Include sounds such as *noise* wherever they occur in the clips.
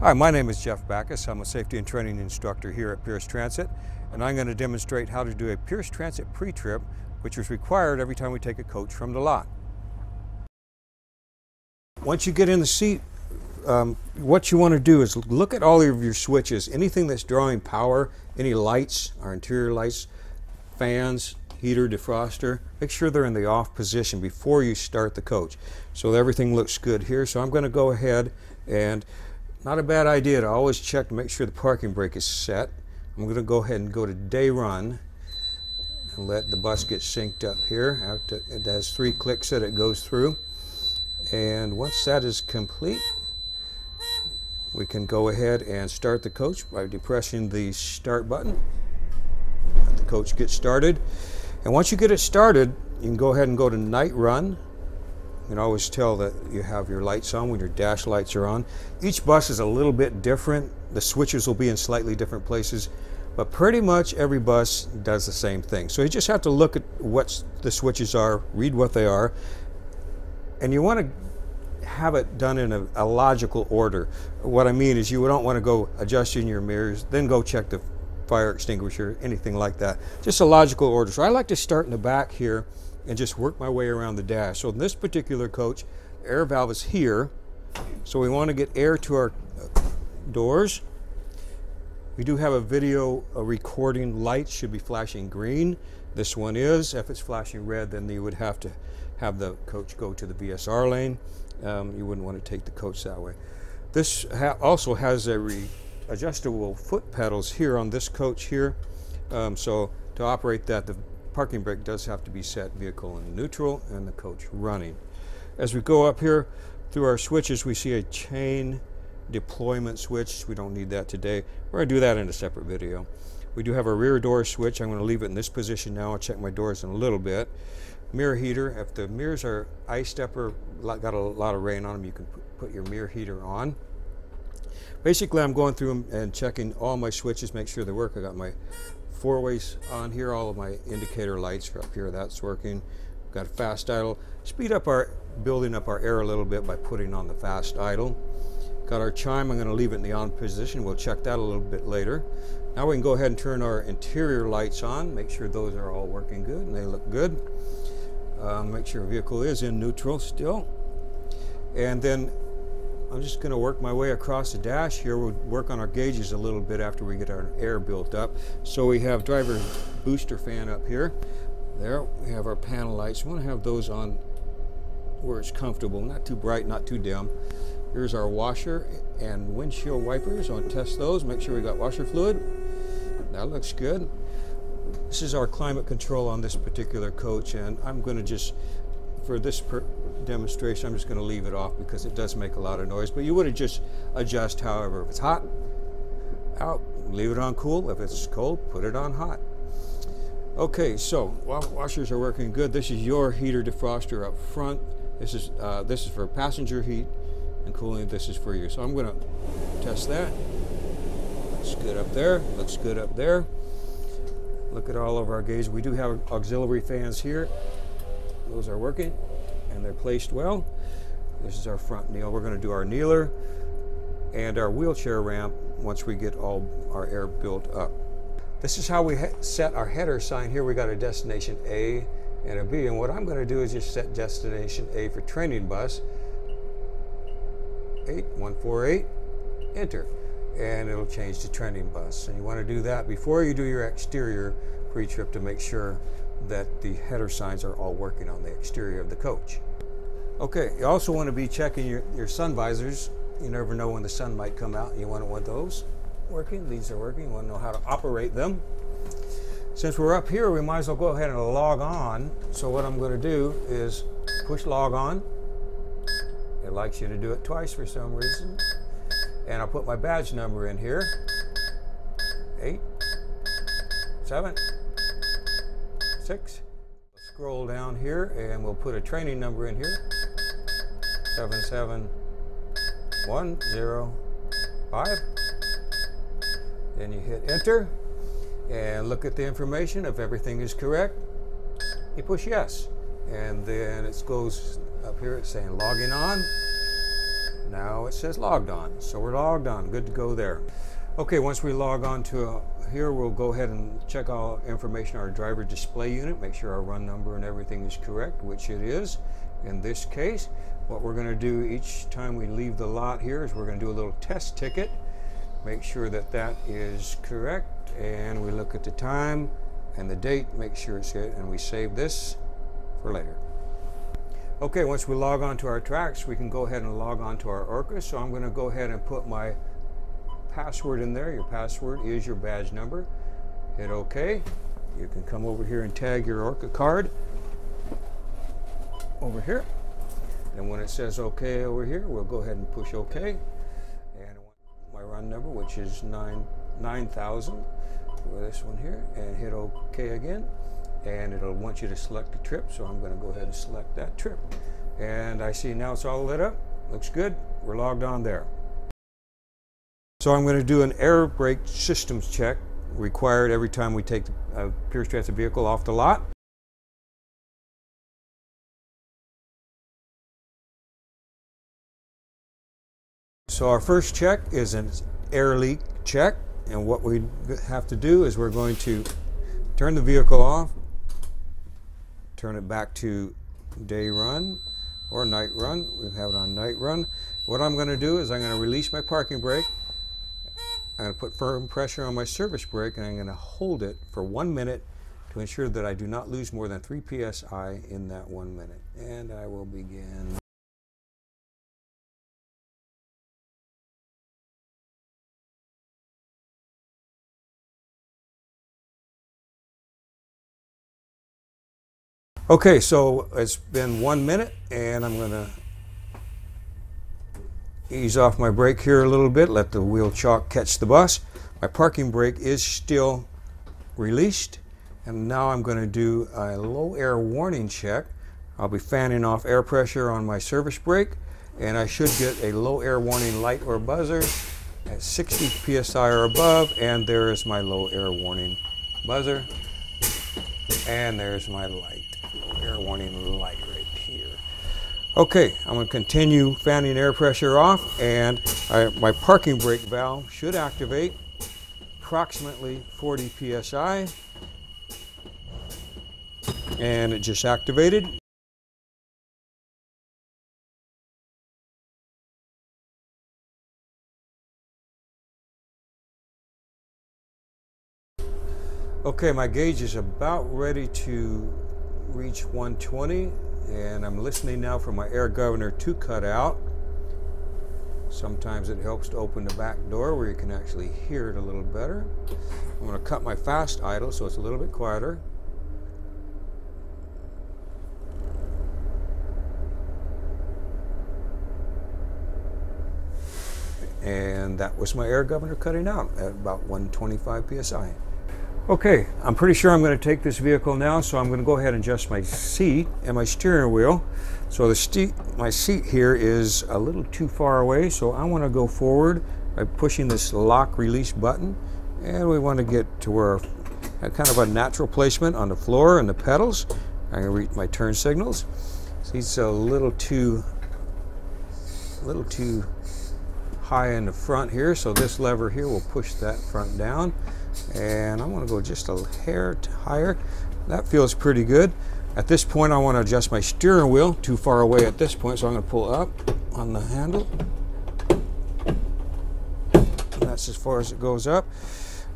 Hi, my name is Jeff Backus. I'm a safety and training instructor here at Pierce Transit, and I'm going to demonstrate how to do a Pierce Transit pre-trip, which is required every time we take a coach from the lot. Once you get in the seat, um, what you want to do is look at all of your switches. Anything that's drawing power, any lights, our interior lights, fans, heater, defroster, make sure they're in the off position before you start the coach. So everything looks good here. So I'm going to go ahead and not a bad idea to always check to make sure the parking brake is set. I'm going to go ahead and go to day run and let the bus get synced up here. it has three clicks that it goes through. And once that is complete, we can go ahead and start the coach by depressing the start button. Let the coach get started. And once you get it started, you can go ahead and go to night run you can always tell that you have your lights on when your dash lights are on. Each bus is a little bit different. The switches will be in slightly different places, but pretty much every bus does the same thing. So you just have to look at what the switches are, read what they are, and you want to have it done in a, a logical order. What I mean is you don't want to go adjusting your mirrors, then go check the fire extinguisher, anything like that. Just a logical order. So I like to start in the back here and just work my way around the dash. So in this particular coach, air valve is here. So we want to get air to our uh, doors. We do have a video a recording light should be flashing green. This one is. If it's flashing red, then you would have to have the coach go to the VSR lane. Um, you wouldn't want to take the coach that way. This ha also has a adjustable foot pedals here on this coach here. Um, so to operate that, the parking brake does have to be set vehicle in neutral and the coach running. As we go up here through our switches, we see a chain deployment switch. We don't need that today. We're going to do that in a separate video. We do have a rear door switch. I'm going to leave it in this position now. I'll check my doors in a little bit. Mirror heater. If the mirrors are iced up or got a lot of rain on them, you can put your mirror heater on. Basically, I'm going through and checking all my switches, make sure they work. I got my four ways on here, all of my indicator lights are up here, that's working. Got a fast idle. Speed up our, building up our air a little bit by putting on the fast idle. Got our chime, I'm gonna leave it in the on position. We'll check that a little bit later. Now we can go ahead and turn our interior lights on, make sure those are all working good and they look good. Uh, make sure vehicle is in neutral still. And then I'm just going to work my way across the dash here. We'll work on our gauges a little bit after we get our air built up. So we have driver booster fan up here. There, we have our panel lights. We want to have those on where it's comfortable, not too bright, not too dim. Here's our washer and windshield wipers. I want to test those, make sure we got washer fluid. That looks good. This is our climate control on this particular coach, and I'm going to just for this demonstration, I'm just going to leave it off because it does make a lot of noise. But you would just adjust however. If it's hot, out, leave it on cool. If it's cold, put it on hot. Okay, so washers are working good, this is your heater defroster up front. This is uh, this is for passenger heat and cooling. This is for you. So I'm going to test that. Looks good up there. Looks good up there. Look at all of our gauges. We do have auxiliary fans here. Those are working and they're placed well. This is our front kneel. We're going to do our kneeler and our wheelchair ramp once we get all our air built up. This is how we set our header sign here. We got a destination A and a B. And what I'm going to do is just set destination A for training bus. 8148, enter. And it'll change to training bus. And you want to do that before you do your exterior pre-trip to make sure that the header signs are all working on the exterior of the coach. Okay, you also want to be checking your, your sun visors. You never know when the sun might come out. You want to want those working. These are working. You want to know how to operate them. Since we're up here, we might as well go ahead and log on. So what I'm going to do is push log on. It likes you to do it twice for some reason. And I'll put my badge number in here. Eight, seven, six. Scroll down here and we'll put a training number in here. 77105. Then you hit enter and look at the information. If everything is correct, you push yes. And then it goes up here, it's saying logging on. Now it says logged on. So we're logged on, good to go there. Okay, once we log on to uh, here, we'll go ahead and check all information on our driver display unit, make sure our run number and everything is correct, which it is in this case. What we're gonna do each time we leave the lot here is we're gonna do a little test ticket, make sure that that is correct, and we look at the time and the date, make sure it's good, and we save this for later. Okay, once we log on to our TRAX, we can go ahead and log on to our Orca. So I'm gonna go ahead and put my password in there. Your password is your badge number. Hit OK. You can come over here and tag your Orca card over here. And when it says OK over here, we'll go ahead and push OK. And my run number, which is 9 9000 for this one here, and hit OK again. And it'll want you to select a trip, so I'm going to go ahead and select that trip. And I see now it's all lit up. Looks good. We're logged on there. So I'm going to do an air brake systems check required every time we take a Pierce Transit vehicle off the lot. So our first check is an air leak check and what we have to do is we're going to turn the vehicle off, turn it back to day run or night run. We have it on night run. What I'm going to do is I'm going to release my parking brake I'm going to put firm pressure on my service brake and I'm going to hold it for one minute to ensure that I do not lose more than 3 psi in that one minute. And I will begin. Okay, so it's been one minute and I'm going to ease off my brake here a little bit, let the wheel chock catch the bus. My parking brake is still released. And now I'm going to do a low air warning check. I'll be fanning off air pressure on my service brake and I should get a low air warning light or buzzer at 60 psi or above and there is my low air warning buzzer and there's my light, low air warning light. Okay, I'm going to continue fanning air pressure off and I, my parking brake valve should activate approximately 40 psi and it just activated. Okay, my gauge is about ready to reach 120 and I'm listening now for my air governor to cut out. Sometimes it helps to open the back door where you can actually hear it a little better. I'm going to cut my fast idle so it's a little bit quieter. And that was my air governor cutting out at about 125 psi. Okay, I'm pretty sure I'm going to take this vehicle now, so I'm going to go ahead and adjust my seat and my steering wheel. So the my seat here is a little too far away, so I want to go forward by pushing this lock release button. And we want to get to where kind of a natural placement on the floor and the pedals. I'm going to read my turn signals. Seat's a little too, a little too high in the front here, so this lever here will push that front down and I'm to go just a hair higher. That feels pretty good. At this point, I want to adjust my steering wheel. Too far away at this point, so I'm going to pull up on the handle. And that's as far as it goes up.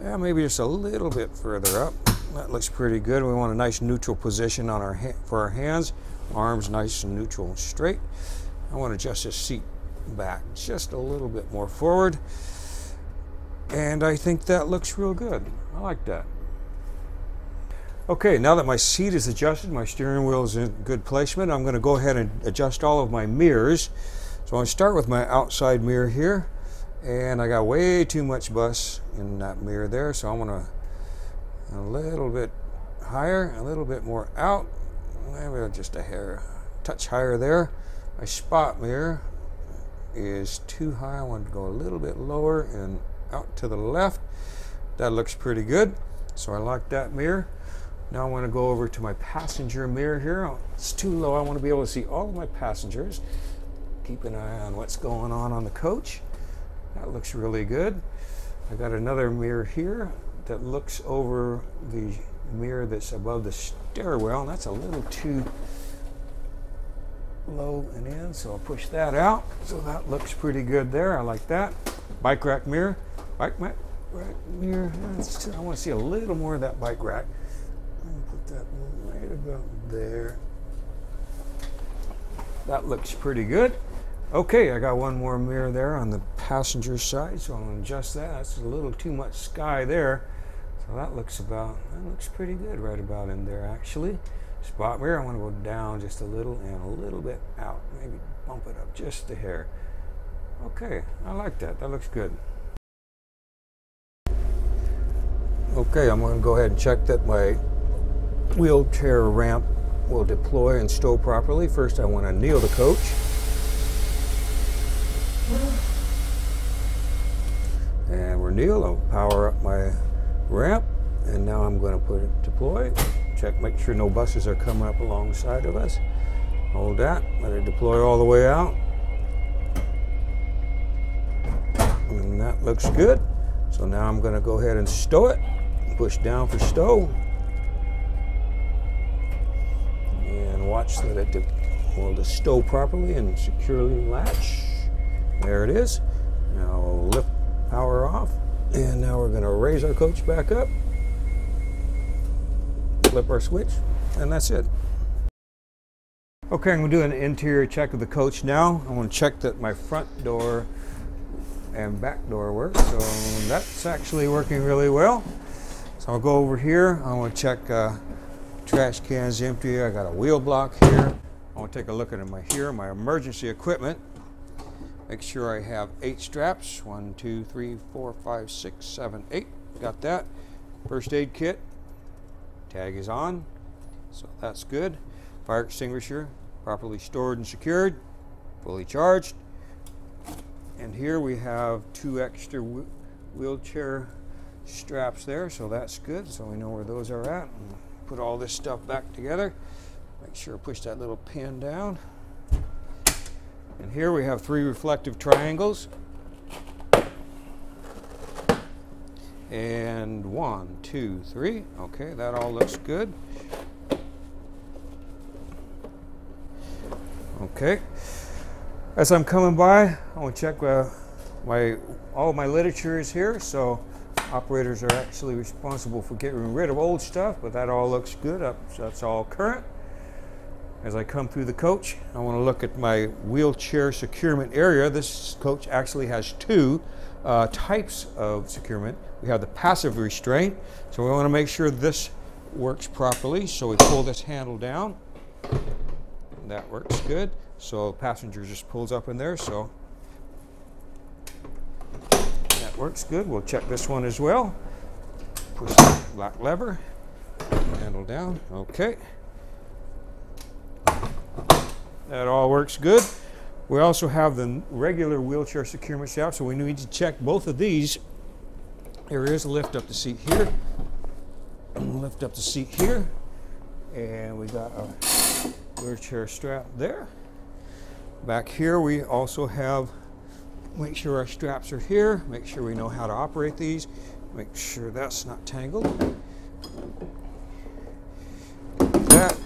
Yeah, maybe just a little bit further up. That looks pretty good. We want a nice neutral position on our for our hands. Arms nice and neutral and straight. I want to adjust this seat back just a little bit more forward. And I think that looks real good. I like that. Okay, now that my seat is adjusted, my steering wheel is in good placement, I'm going to go ahead and adjust all of my mirrors. So I'm going to start with my outside mirror here. And I got way too much bus in that mirror there, so I'm going to a little bit higher, a little bit more out. Maybe just a hair, touch higher there. My spot mirror is too high. I want to go a little bit lower and out to the left. That looks pretty good. So I like that mirror. Now I want to go over to my passenger mirror here. Oh, it's too low. I want to be able to see all of my passengers. keep an eye on what's going on on the coach. That looks really good. I got another mirror here that looks over the mirror that's above the stairwell. And that's a little too low and in, so I'll push that out. So that looks pretty good there. I like that. Bike rack mirror. Bike rack mirror. I want to see a little more of that bike rack. Put that right about there. That looks pretty good. Okay, I got one more mirror there on the passenger side, so I'll adjust that. That's a little too much sky there. So that looks about, that looks pretty good right about in there actually. Spot mirror, I want to go down just a little and a little bit out. Maybe bump it up just a hair. Okay, I like that. That looks good. Okay, I'm going to go ahead and check that my wheelchair ramp will deploy and stow properly. First, I want to kneel the coach. And we're kneel. I'll power up my ramp. And now I'm going to put it deploy. Check, make sure no buses are coming up alongside of us. Hold that. Let it deploy all the way out. And that looks good. So now I'm going to go ahead and stow it. Push down for stow. And watch that it will stow properly and securely latch. There it is. Now lift power off. And now we're going to raise our coach back up. Flip our switch. And that's it. Okay, I'm going to do an interior check of the coach now. I want to check that my front door and back door work. So that's actually working really well. So I'll go over here. I want to check uh, trash cans empty. I got a wheel block here. I want to take a look at my here, my emergency equipment. Make sure I have eight straps. One, two, three, four, five, six, seven, eight. Got that. First aid kit. Tag is on. So that's good. Fire extinguisher properly stored and secured. Fully charged. And here we have two extra wheelchair straps there. So that's good. So we know where those are at. Put all this stuff back together. Make sure push that little pin down. And here we have three reflective triangles. And one, two, three. Okay, that all looks good. Okay. As I'm coming by, I want to check uh, my all my literature is here. So operators are actually responsible for getting rid of old stuff, but that all looks good. Up, That's all current. As I come through the coach, I want to look at my wheelchair securement area. This coach actually has two uh, types of securement. We have the passive restraint, so we want to make sure this works properly. So we pull this handle down. That works good. So passenger just pulls up in there. So works good. We'll check this one as well. Push the black lever, handle down. Okay. That all works good. We also have the regular wheelchair securement shaft, so we need to check both of these areas. Lift up the seat here, *clears throat* lift up the seat here, and we got a wheelchair strap there. Back here, we also have, make sure our straps are here, make sure we know how to operate these, make sure that's not tangled. That,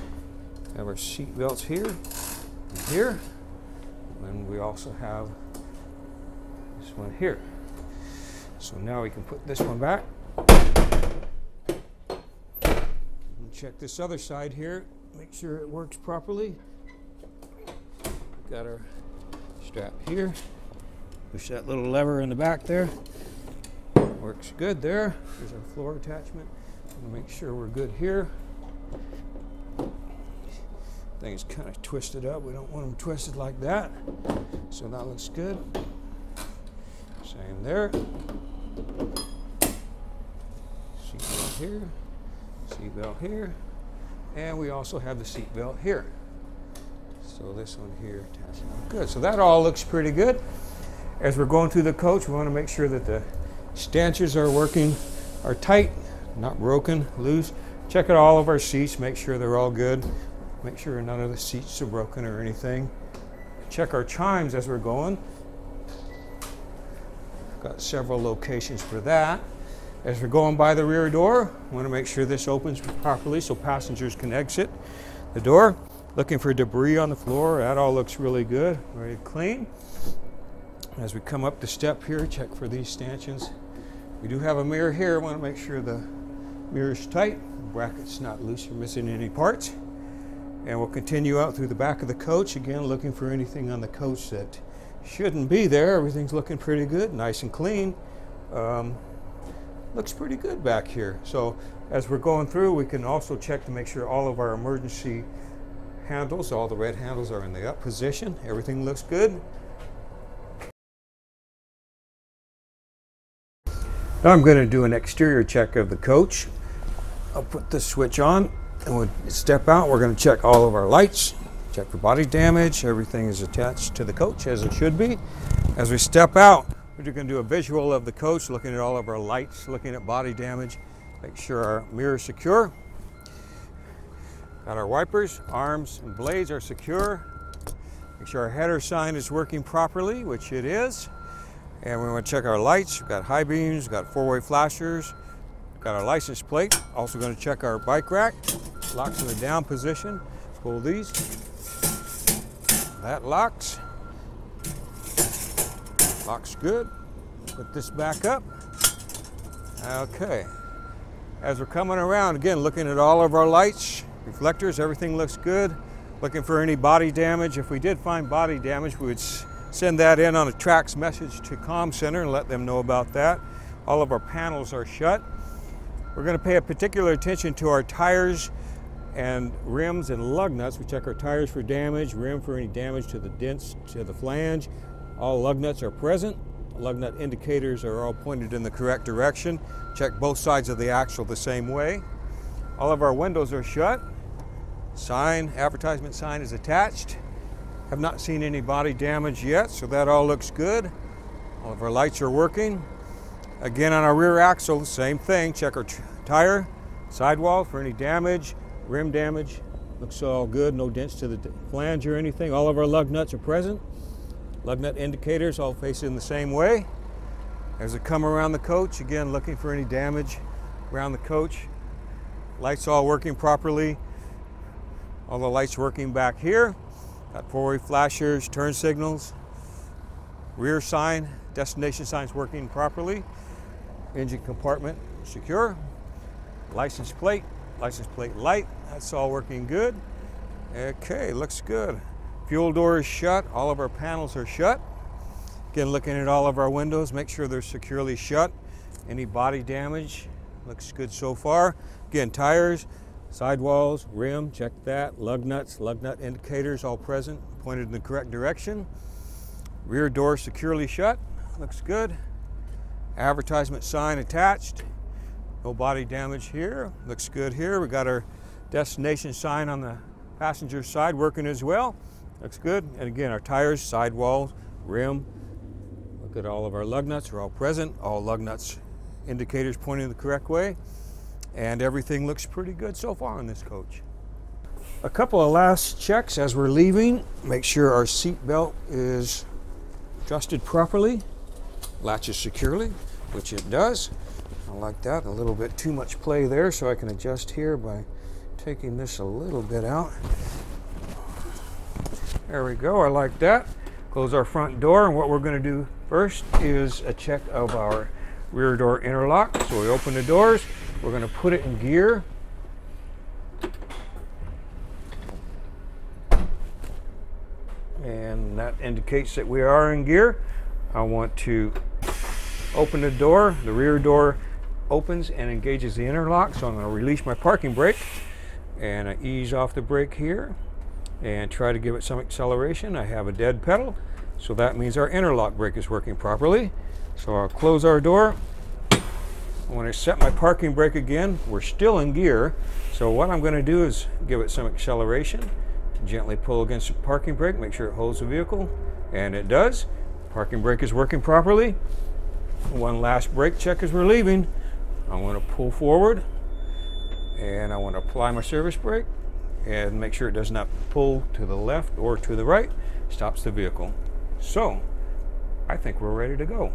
have our seat belts here here. And we also have this one here. So now we can put this one back. And check this other side here, make sure it works properly. Got our strap here. Push that little lever in the back there. Works good there. There's our floor attachment. Make sure we're good here thing's kind of twisted up. We don't want them twisted like that. So that looks good. Same there. Seatbelt here, seatbelt here, and we also have the seatbelt here. So this one here, good. So that all looks pretty good. As we're going through the coach, we want to make sure that the stanchions are working, are tight, not broken, loose. Check out all of our seats, make sure they're all good. Make sure none of the seats are broken or anything. check our chimes as we're going. Got several locations for that. As we're going by the rear door, want to make sure this opens properly so passengers can exit the door. Looking for debris on the floor, that all looks really good, very clean. As we come up the step here, check for these stanchions. We do have a mirror here, I want to make sure the mirror is tight, bracket's not loose or missing any parts. And we'll continue out through the back of the coach, again looking for anything on the coach that shouldn't be there. Everything's looking pretty good, nice and clean. Um, looks pretty good back here. So as we're going through, we can also check to make sure all of our emergency handles, all the red handles are in the up position. Everything looks good. Now I'm going to do an exterior check of the coach. I'll put this switch on and we'll step out. We're going to check all of our lights, check for body damage. Everything is attached to the coach as it should be. As we step out, we're going to do a visual of the coach, looking at all of our lights, looking at body damage, make sure our mirror is secure. Got our wipers, arms and blades are secure. Make sure our header sign is working properly, which it is. And we want to check our lights. We've got high beams, we've got four-way flashers, got our license plate. Also going to check our bike rack. Locks in the down position. Pull these. That locks. Locks good. Put this back up. Okay. As we're coming around, again, looking at all of our lights, reflectors, everything looks good. Looking for any body damage. If we did find body damage, we would send that in on a TRAX message to Com Center and let them know about that. All of our panels are shut. We're going to pay a particular attention to our tires and rims and lug nuts. We check our tires for damage, rim for any damage to the dents to the flange. All lug nuts are present. Lug nut indicators are all pointed in the correct direction. Check both sides of the axle the same way. All of our windows are shut. Sign, advertisement sign is attached. Have not seen any body damage yet, so that all looks good. All of our lights are working. Again, on our rear axle, same thing. Check our tire, sidewall for any damage, rim damage. Looks all good, no dents to the flange or anything. All of our lug nuts are present. Lug nut indicators all facing the same way. As we come around the coach, again looking for any damage around the coach. Lights all working properly. All the lights working back here. Got four-way flashers, turn signals, rear sign, destination signs working properly. Engine compartment secure. License plate, license plate light, that's all working good. Okay, looks good. Fuel door is shut, all of our panels are shut. Again, looking at all of our windows, make sure they're securely shut. Any body damage, looks good so far. Again, tires, sidewalls, rim, check that. Lug nuts, lug nut indicators all present, pointed in the correct direction. Rear door securely shut, looks good. Advertisement sign attached. No body damage here, looks good here. We got our destination sign on the passenger side working as well. Looks good. And again, our tires, sidewalls, rim. Look at all of our lug nuts are all present. All lug nuts indicators pointing the correct way. And everything looks pretty good so far on this coach. A couple of last checks as we're leaving. Make sure our seat belt is adjusted properly, latches securely, which it does. I like that. A little bit too much play there, so I can adjust here by taking this a little bit out. There we go, I like that. Close our front door, and what we're gonna do first is a check of our rear door interlock. So we open the doors, we're gonna put it in gear. And that indicates that we are in gear. I want to open the door, the rear door opens and engages the interlock. So I'm gonna release my parking brake and I ease off the brake here and try to give it some acceleration. I have a dead pedal, so that means our interlock brake is working properly. So I'll close our door. When I set my parking brake again, we're still in gear. So what I'm going to do is give it some acceleration, gently pull against the parking brake, make sure it holds the vehicle, and it does. Parking brake is working properly. One last brake check as we're leaving. I want to pull forward, and I want to apply my service brake and make sure it does not pull to the left or to the right. stops the vehicle. So, I think we're ready to go.